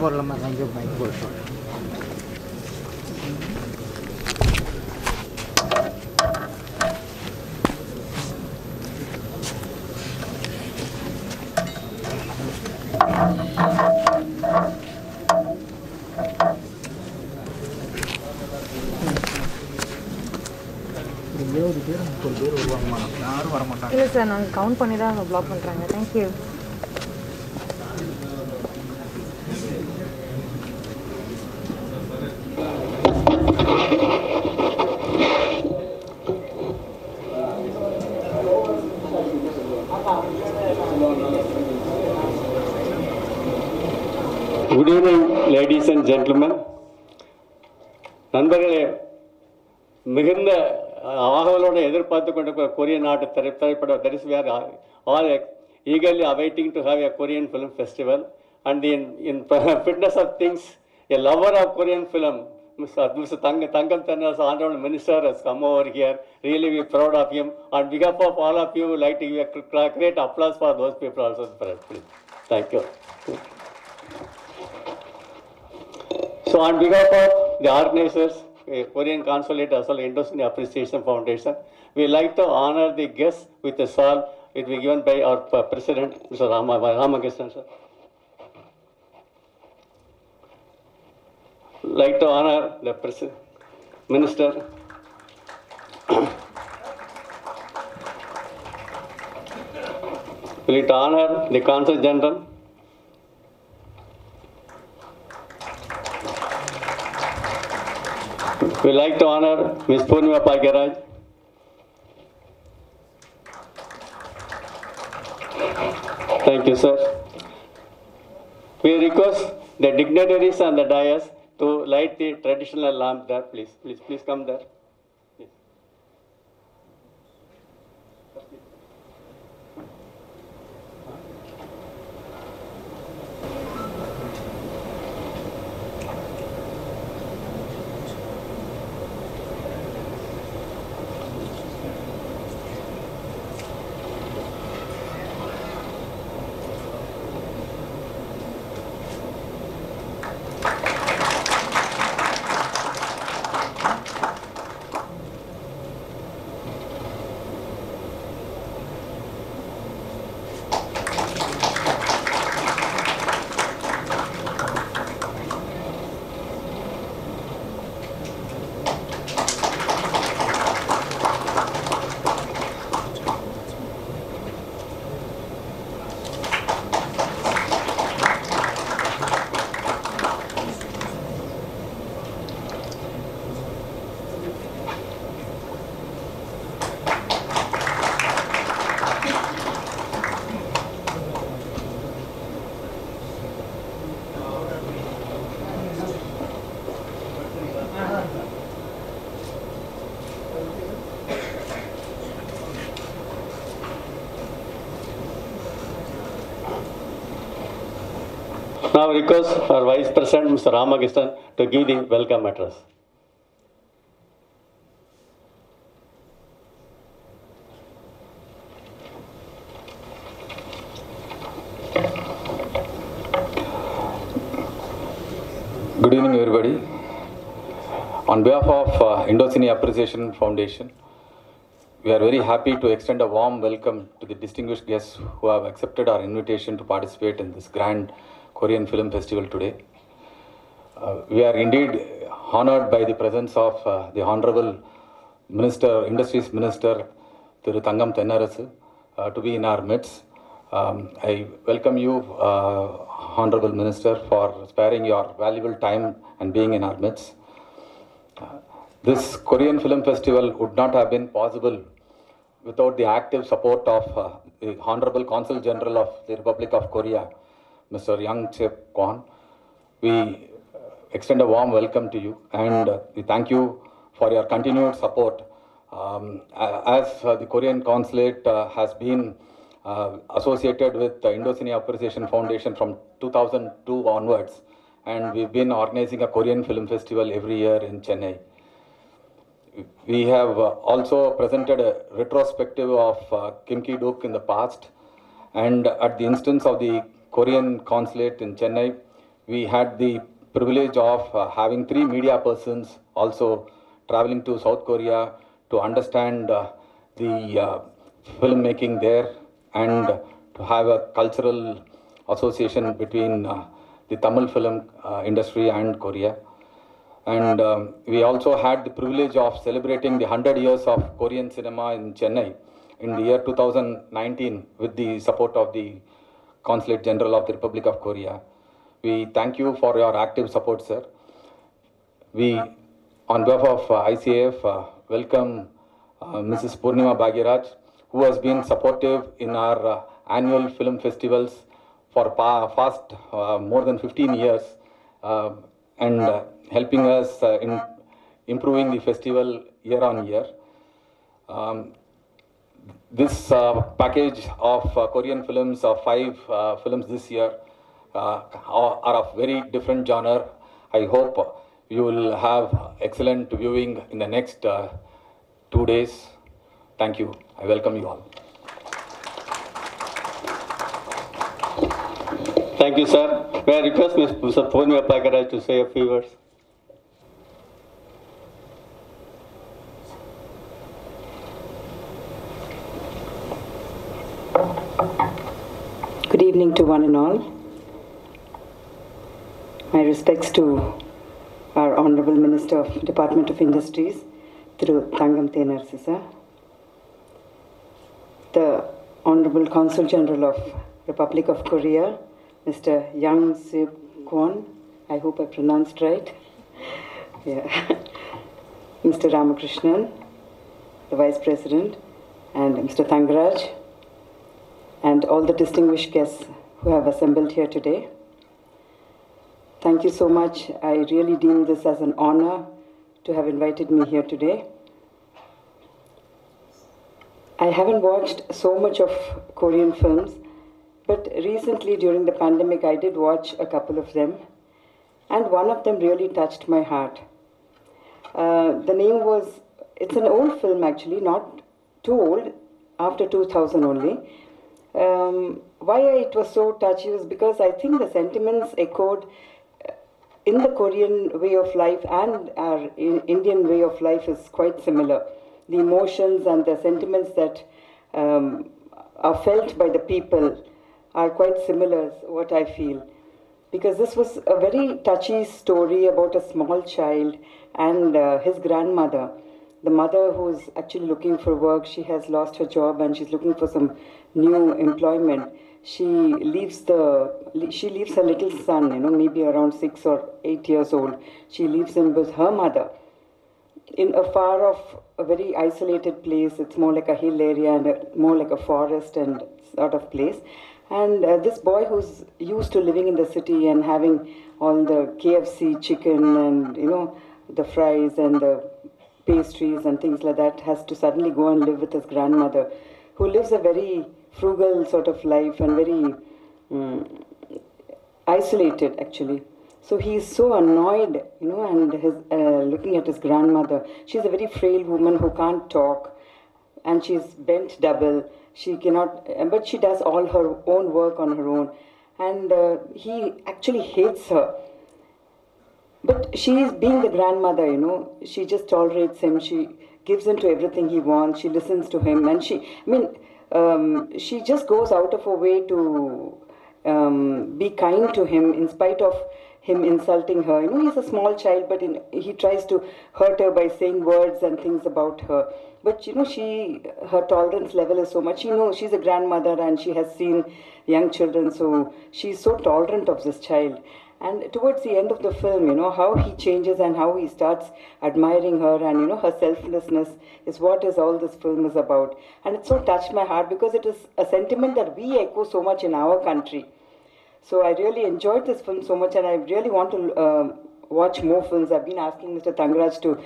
போடலாமா thank you bike போட்டு இருபது பேர் முப்பது பேர் வருவாங்கம்மா. யாரும் வர மாட்டாங்க இல்லை சார் நாங்கள் கவுண்ட் பண்ணி தான் ப்ளாக் பண்ணுறாங்க தேங்க்யூ லேடிஸ் அண்ட் ஜென்டில்மேன் நண்பர்களே மிகுந்த ஆகவலோடு எதிர்பார்த்து கொண்டிருக்கிற கொரிய நாட்டு திரை திரைப்பட that is where all eagerly awaiting to have a Korean film festival and in, in fitness of things, a lover of Korean film, Mr. Tang, Tangam Tannas, Honorable Minister has come over here. Really we proud of him. On behalf of all of you, we would like to give a great applause for those people also. Please. Thank you. So on behalf of the organizers, uh, Korean Consulate as well Indonesian Appreciation Foundation, we like to honor the guests with a shawl. It will be given by our uh, President, Mr. Rama, Ramakrishnan, sir. Like to honor the President, Minister. We like to honor the Consul General. We like to honor Ms. Poornima Bhagyaraj. Thank you, sir. We request the dignitaries on the dais to light the traditional lamp there, please. Please, please come there. Yes. Now I request our Vice President, Mr. Ramakrishnan, to give the welcome address. Good evening, everybody. On behalf of uh, Indocine Appreciation Foundation, we are very happy to extend a warm welcome to the distinguished guests who have accepted our invitation to participate in this grand Korean Film Festival today. Uh, we are indeed honored by the presence of uh, the Honorable Minister, Industries Minister, Thiru Thennarasu, uh, to be in our midst. Um, I welcome you, uh, Honorable Minister, for sparing your valuable time and being in our midst. This Korean Film Festival would not have been possible without the active support of uh, the Honorable Consul General of the Republic of Korea, Mr. Yang Chep Kwan. We uh, extend a warm welcome to you and uh, we thank you for your continued support. Um, as uh, the Korean Consulate uh, has been uh, associated with the Indocine Appreciation Foundation from 2002 onwards, and we've been organizing a Korean Film Festival every year in Chennai we have uh, also presented a retrospective of Kim Ki Duk in the past. And at the instance of the Korean consulate in Chennai, we had the privilege of uh, having three media persons also traveling to South Korea to understand uh, the uh, filmmaking there and to have a cultural association between uh, the Tamil film uh, industry and Korea. And um, we also had the privilege of celebrating the 100 years of Korean cinema in Chennai in the year 2019 with the support of the Consulate General of the Republic of Korea. We thank you for your active support, sir. We, on behalf of uh, ICAF, uh, welcome uh, Mrs. Poornima Bhagyaraj, who has been supportive in our uh, annual film festivals for pa- past uh, more than 15 years uh, and helping us in improving the festival year on year. Um, this uh, package of uh, Korean films, uh, five uh, films this year, uh, are, of very different genre. I hope you will have excellent viewing in the next uh, two days. Thank you. I welcome you all. Thank you, sir. May I request Mr. Poornima Bhagyaraj to say a few words? Good evening to one and all. My respects to our Honorable Minister of Department of Industries, Thiru Thangam Thennarasu, the Honorable Consul General of Republic of Korea, Mr. Yang Sip Kwon, I hope I pronounced right. Yeah. Mr. Ramakrishnan, the Vice President, and Mr. Thangaraj, and all the distinguished guests who have assembled here today. Thank you so much. I really deem this as an honor to have invited me here today. I haven't watched so much of Korean films, but recently during the pandemic, I did watch a couple of them, and one of them really touched my heart. Uh, the name was, it's an old film actually, not too old, after 2000 only. Um, why it was so touchy was because I think the sentiments echoed uh, in the Korean way of life and our Indian way of life is quite similar. The emotions and the sentiments that um, are felt by the people are quite similar, what I feel. Because this was a very touchy story about a small child and uh, his grandmother. The mother who's actually looking for work, she has lost her job and she's looking for some new employment. She leaves the she leaves her little son, you know, maybe around six or eight years old. She leaves him with her mother in a far off, a very isolated place. It's more like a hill area and a, more like a forest and sort of place. And uh, this boy who's used to living in the city and having all the KFC chicken and you know the fries and the pastries and things like that has to suddenly go and live with his grandmother, who lives a very frugal sort of life and very mm, isolated actually. So he is so annoyed, you know, and his uh, looking at his grandmother. She's a very frail woman who can't talk, and she's bent double. She cannot, but she does all her own work on her own, and uh, he actually hates her. But she is being the grandmother, you know. She just tolerates him. She gives in to everything he wants. She listens to him, and she, I mean, um, she just goes out of her way to um, be kind to him in spite of him insulting her. You know, he's a small child, but in, he tries to hurt her by saying words and things about her. But you know, she her tolerance level is so much. She knows she's a grandmother and she has seen young children, so she's so tolerant of this child. And towards the end of the film, you know, how he changes and how he starts admiring her and, you know, her selflessness is what is all this film is about. And it so touched my heart because it is a sentiment that we echo so much in our country. So I really enjoyed this film so much and I really want to uh, watch more films. I've been asking Mr. Thangaraj to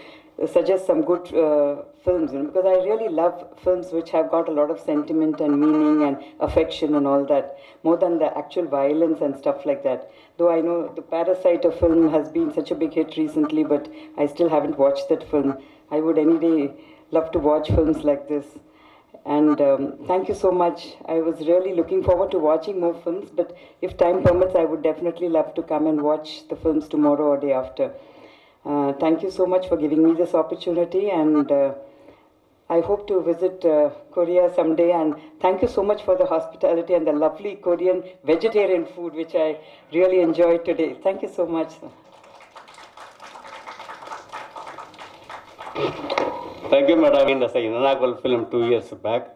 suggest some good uh, films you know, because I really love films which have got a lot of sentiment and meaning and affection and all that more than the actual violence and stuff like that. Though I know the Parasite of film has been such a big hit recently, but I still haven't watched that film. I would any day love to watch films like this. And um, thank you so much. I was really looking forward to watching more films, but if time permits, I would definitely love to come and watch the films tomorrow or day after. Uh, thank you so much for giving me this opportunity, and uh, I hope to visit uh, Korea someday. And thank you so much for the hospitality and the lovely Korean vegetarian food, which I really enjoyed today. Thank you so much. Thank you, madam. In the inaugural film two years back.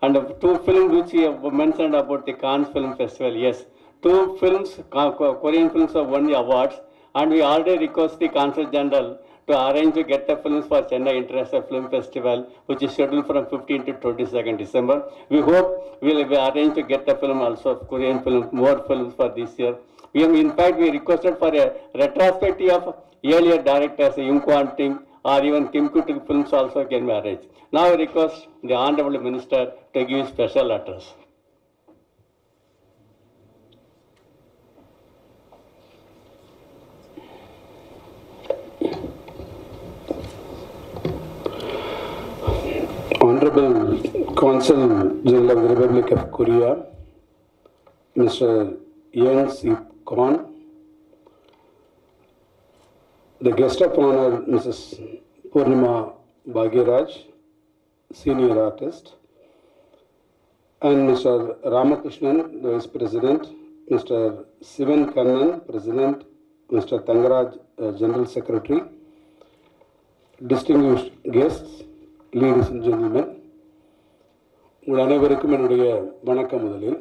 And two films which you have mentioned about the Cannes Film Festival, yes. Two films, Ko- Ko- Korean films have won the awards. And we already request the Consul General to arrange to get the films for Chennai International Film Festival, which is scheduled from 15 to 22nd December. We hope we will arrange to get the film also, Korean film, more films for this year. We have, in fact, we requested for a retrospective of earlier directors, Yung Kwan Ting, or even Kim Ki Duk films also can be arranged. Now I request the Honorable Minister to give special address. Honorable Consul General of the Republic of Korea, Mr. Yang Sip Kwan, the guest of honor, Mrs. Poornima Bhagyaraj, senior artist, and Mr. Ramakrishnan, the Vice President, Mr. Sivan Kannan, President, Mr. Thangaraj, uh, General Secretary, distinguished guests, ladies and gentlemen, உங்கள் அனைவருக்கும் என்னுடைய வணக்கம் முதலில்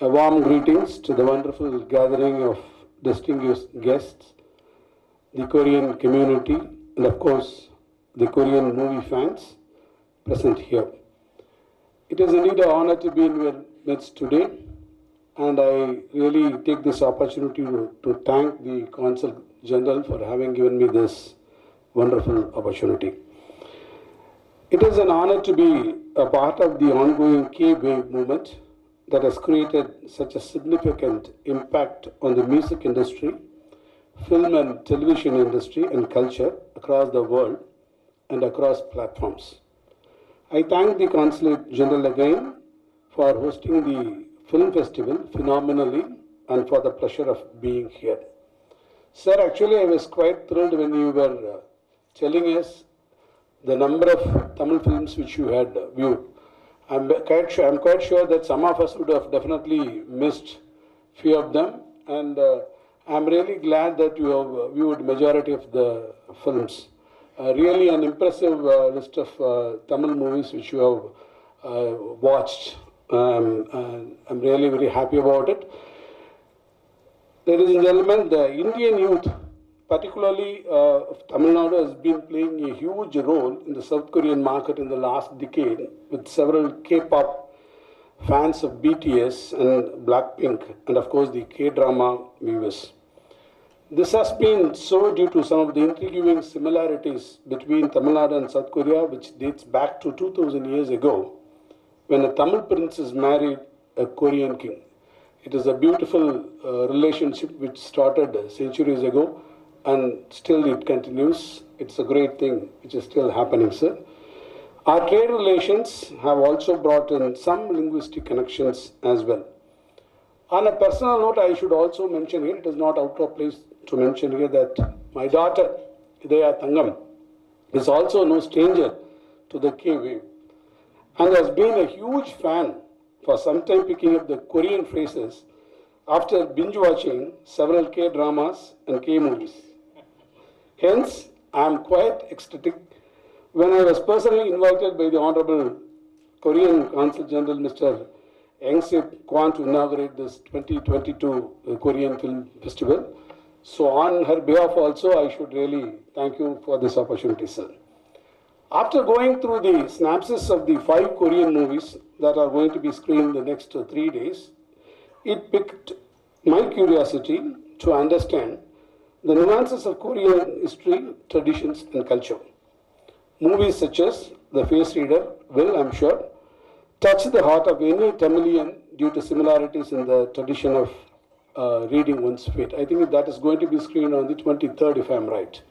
A warm greetings to the wonderful gathering of distinguished guests, the Korean community, and of course, the Korean movie fans present here. It is indeed an honor to be in your midst today, and I really take this opportunity to, to thank the Consul General for having given me this wonderful opportunity. It is an honor to be a part of the ongoing K-Wave movement that has created such a significant impact on the music industry, film and television industry, and culture across the world and across platforms. I thank the Consulate General again for hosting the film festival phenomenally and for the pleasure of being here. Sir, actually, I was quite thrilled when you were uh, telling us the number of Tamil films which you had viewed. I'm quite sure, I'm quite sure that some of us would have definitely missed few of them, and uh, I'm really glad that you have viewed majority of the films. Uh, really an impressive uh, list of uh, Tamil movies which you have uh, watched. Um, and I'm really very happy about it. Ladies and gentlemen, the Indian youth, particularly uh, Tamil Nadu, has been playing a huge role in the South Korean market in the last decade with several K-pop fans of BTS and Blackpink, and of course the K-drama viewers. This has been so due to some of the intriguing similarities between Tamil Nadu and South Korea, which dates back to 2000 years ago, when a Tamil princess married a Korean king. It is a beautiful uh, relationship which started centuries ago and still it continues. It's a great thing which is still happening, sir. Our trade relations have also brought in some linguistic connections as well. On a personal note, I should also mention here, it is not out of place to mention here that my daughter, Idaya Tangam, is also no stranger to the K wave and has been a huge fan for some time picking up the Korean phrases after binge watching several K dramas and K movies. Hence, I am quite ecstatic when I was personally invited by the Honorable Korean Consul General Mr. Yang Sip Kwan to inaugurate this 2022 uh, Korean Film Festival. So, on her behalf also, I should really thank you for this opportunity, sir. After going through the synopsis of the five Korean movies that are going to be screened the next three days, it piqued my curiosity to understand the nuances of Korean history, traditions, and culture. Movies such as The Face Reader will, I'm sure, touch the heart of any Tamilian due to similarities in the tradition of uh, reading one's fate. I think that is going to be screened on the 23rd, if I'm right.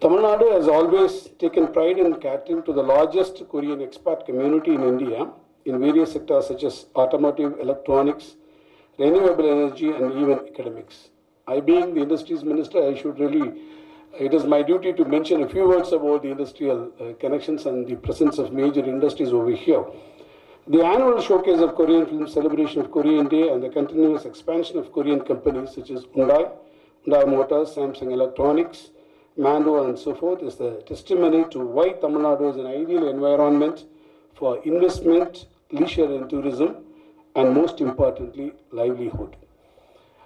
Tamil Nadu has always taken pride in catering to the largest Korean expat community in India in various sectors such as automotive, electronics, renewable energy, and even academics. I, being the industries minister, I should really, it is my duty to mention a few words about the industrial uh, connections and the presence of major industries over here. The annual showcase of Korean film celebration of Korean Day and the continuous expansion of Korean companies such as Hyundai, Hyundai Motors, Samsung Electronics, Mando, and so forth is the testimony to why Tamil Nadu is an ideal environment for investment, leisure, and tourism, and most importantly, livelihood.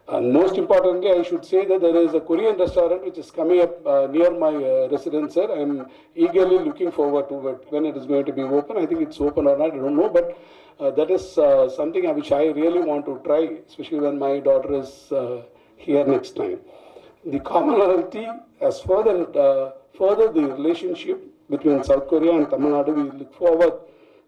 And most importantly, I should say that there is a Korean restaurant which is coming up uh, near my uh, residence, sir. I'm eagerly looking forward to it when it is going to be open. I think it's open or not, I don't know, but uh, that is uh, something which I really want to try, especially when my daughter is uh, here next time. The commonality has further uh, further the relationship between South Korea and Tamil Nadu. We look forward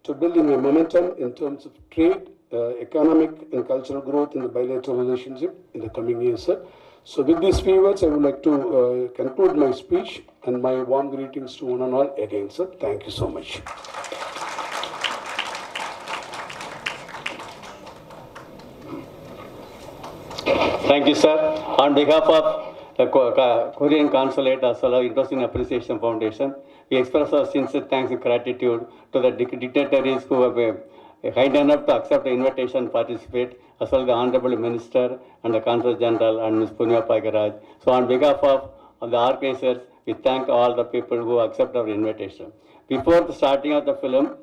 to building a momentum in terms of trade, economic and cultural growth in the bilateral relationship in the coming years, sir. So with these few words, I would like to uh, conclude my speech and my warm greetings to one and all again, sir. Thank you so much. Thank you, sir. On behalf of the Korean Consulate as well as Indocine Appreciation Foundation, we express our sincere thanks and gratitude to the dignitaries who have kind enough to accept the invitation to participate, as well the Honorable Minister and the Consul General and Ms. Poornima Bhagyaraj. So on behalf of the organizers, we thank all the people who accept our invitation. Before the starting of the film,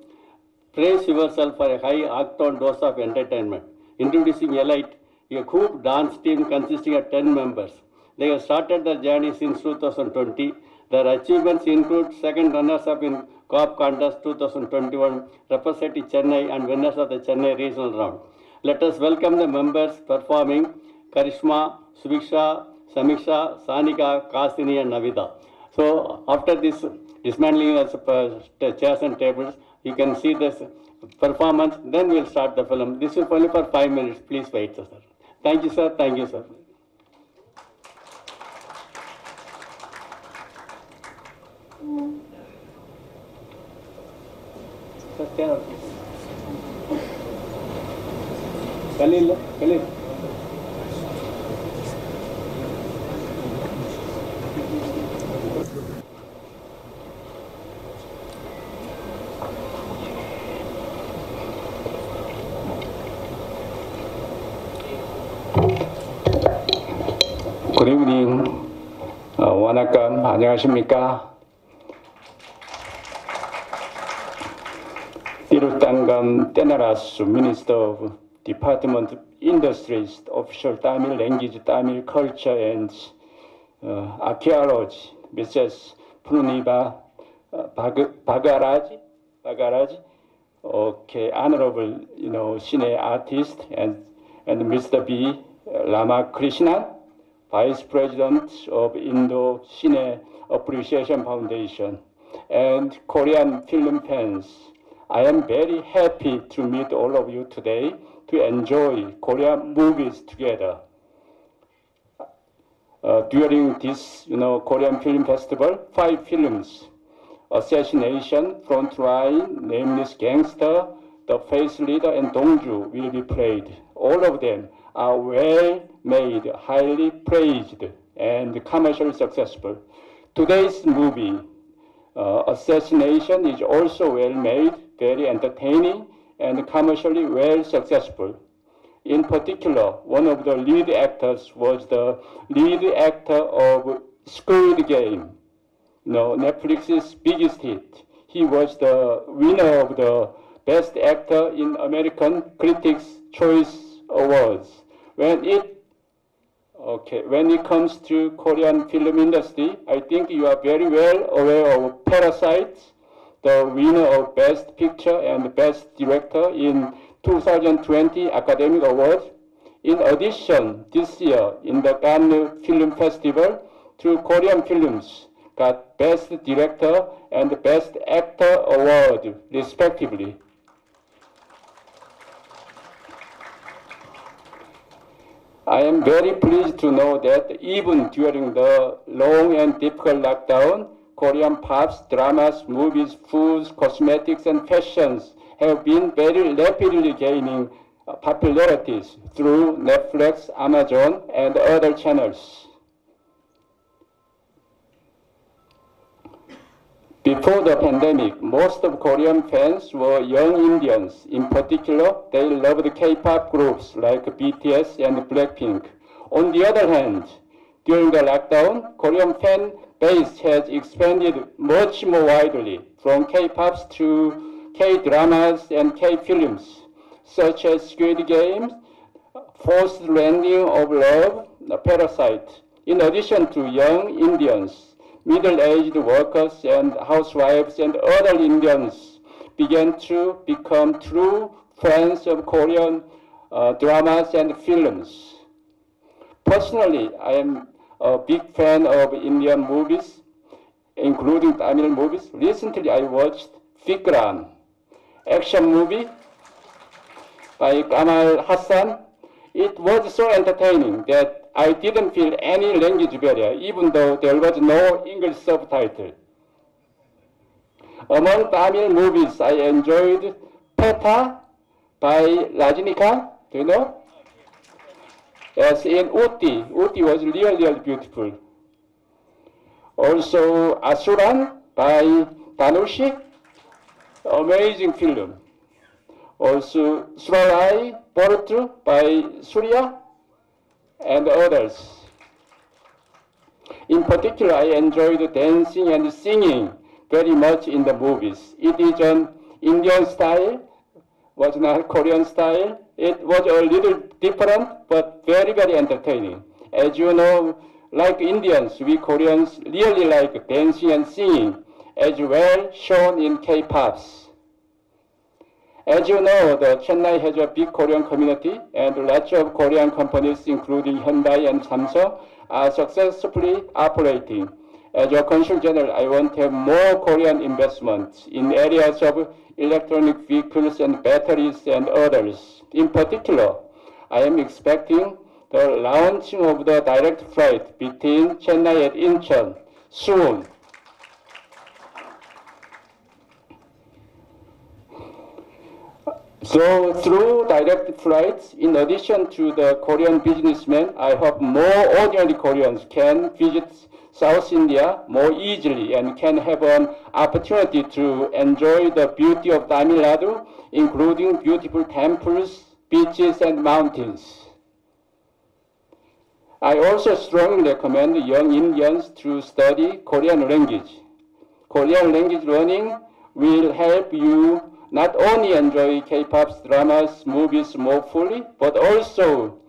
Praise yourself for a high octane dose of entertainment. Introducing Elite, a group dance team consisting of 10 members. They have started their journey since 2020. Their achievements include second runners-up in COP contest 2021, representing Chennai and winners of the Chennai regional round. Let us welcome the members performing Karishma, Subiksha, Samiksha, Sanika, Kasini and Navida. So after this dismantling of the uh, chairs and tables, you can see this performance, then we'll start the film. This is only for five minutes. Please wait, sir. Thank you, sir. Thank you, sir. Sir, stand please. Khalil, Khalil. Good evening. 어, 와나감 안녕하십니까? Dangam Thennarasu, Minister of Department of Industries, official Tamil language, Tamil culture and uh, archaeology, Mrs. Pruniba uh, Bag Bagaraji, Bagaraji, okay, honorable, you know, cine artist and, and Mr. B. Uh, Lama Krishnan, Vice President of Indo Cine Appreciation Foundation and Korean film fans. I am very happy to meet all of you today to enjoy Korean movies together. Uh, during this, you know, Korean Film Festival, five films, Assassination, Frontline, Nameless Gangster, The Face Leader, and Dongju will be played. All of them are well made, highly praised, and commercially successful. Today's movie, uh, Assassination, is also well made, very entertaining, and commercially well successful. In particular, one of the lead actors was the lead actor of Squid Game, you know, Netflix's biggest hit. He was the winner of the Best Actor in American Critics' Choice Awards. When it okay, when it comes to Korean film industry, I think you are very well aware of Parasites, the winner of Best Picture and Best Director in 2020 Academic Award. In addition, this year in the Cannes Film Festival, two Korean films got Best Director and Best Actor Award, respectively. I am very pleased to know that even during the long and difficult lockdown, Korean pops, dramas, movies, foods, cosmetics, and fashions have been very rapidly gaining uh, popularities through Netflix, Amazon, and other channels. Before the pandemic, most of Korean fans were young Indians. In particular, they loved K-pop groups like BTS and Blackpink. On the other hand, during the lockdown, Korean fan base has expanded much more widely, from K-pops to K-dramas and K-films, such as Squid Game, Forced Landing of Love, Parasite. In addition to young Indians, middle-aged workers and housewives and other Indians began to become true fans of Korean uh, dramas and films. Personally, I am a big fan of Indian movies, including Tamil movies. Recently, I watched Vikram, action movie by Kamal Hassan. It was so entertaining that I didn't feel any language barrier, even though there was no English subtitle. Among Tamil movies, I enjoyed Petta by Rajinikanth. Do you know? Yes, in Ooty. Ooty was really, really beautiful. Also, Asuran by Tanushi. Amazing film. Also, Soorarai Pottru by Surya and others. In particular, I enjoyed dancing and singing very much in the movies. It is an Indian style, was not Korean style. It was a little different, but very, very entertaining. As you know, like Indians, we Koreans really like dancing and singing, as well shown in K-pops. As you know, the Chennai has a big Korean community, and lots of Korean companies, including Hyundai and Samsung, are successfully operating. As a consul general, I want to have more Korean investments in areas of electronic vehicles and batteries and others. In particular, I am expecting the launching of the direct flight between Chennai and Incheon soon. So through direct flights, in addition to the Korean businessmen, I hope more ordinary Koreans can visit South India more easily and can have an opportunity to enjoy the beauty of Tamil Nadu, including beautiful temples, beaches, and mountains. I also strongly recommend young Indians to study Korean language. Korean language learning will help you not only enjoy K-pop dramas, movies more fully, but also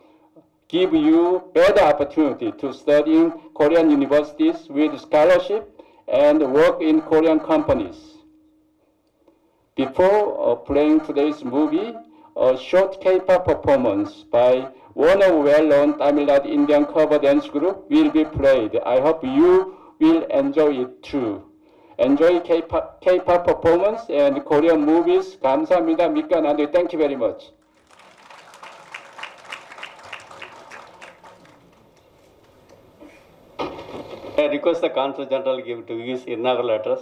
give you better opportunity to study in Korean universities with scholarship and work in Korean companies. Before uh, playing today's movie, a short K-pop performance by one of well-known Tamil Nadu Indian cover dance group will be played. I hope you will enjoy it too. Enjoy K-pop, K-pop performance and Korean movies. 감사합니다. 미카난도. Thank you very much. I request the Consul General give to his inaugural address.